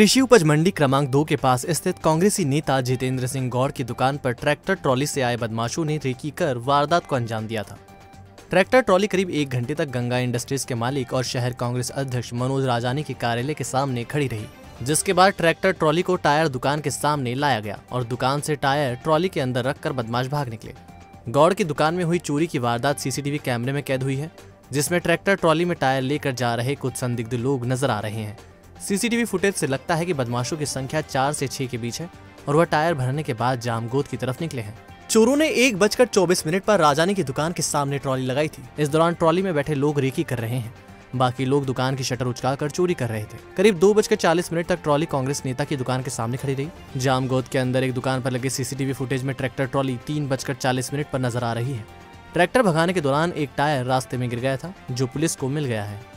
कृषि उपज मंडी क्रमांक दो के पास स्थित कांग्रेसी नेता जितेंद्र सिंह गौड़ की दुकान पर ट्रैक्टर ट्रॉली से आए बदमाशों ने रेकी कर वारदात को अंजाम दिया था। ट्रैक्टर ट्रॉली करीब एक घंटे तक गंगा इंडस्ट्रीज़ के मालिक और शहर कांग्रेस अध्यक्ष मनोज राजानी के कार्यालय के सामने खड़ी रही, जिसके बाद ट्रैक्टर ट्रॉली को टायर दुकान के सामने लाया गया और दुकान से टायर ट्रॉली के अंदर रखकर बदमाश भाग निकले। गौड़ की दुकान में हुई चोरी की वारदात सीसीटीवी कैमरे में कैद हुई है, जिसमें ट्रैक्टर ट्रॉली में टायर लेकर जा रहे कुछ संदिग्ध लोग नज़र आ रहे हैं। सीसीटीवी फुटेज से लगता है कि बदमाशों की संख्या चार से छह के बीच है और वह टायर भरने के बाद जामगोद की तरफ़ निकले हैं। चोरों ने एक बजकर चौबीस मिनट पर राजानी की दुकान के सामने ट्रॉली लगाई थी। इस दौरान ट्रॉली में बैठे लोग रेकी कर रहे हैं। बाकी लोग दुकान की शटर उचकाकर चोरी कर रहे थे। करीब दो बजकर चालीस मिनट तक ट्रॉली कांग्रेस नेता की दुकान के सामने खड़ी रही। जामगोद के अंदर एक दुकान पर लगे सीसीटीवी फुटेज में ट्रैक्टर ट्रॉली तीन बजकर चालीस मिनट पर नज़र आ रही है। ट्रैक्टर भगाने के दौरान एक टायर रास्ते में गिर गया था, जो पुलिस को मिल गया है।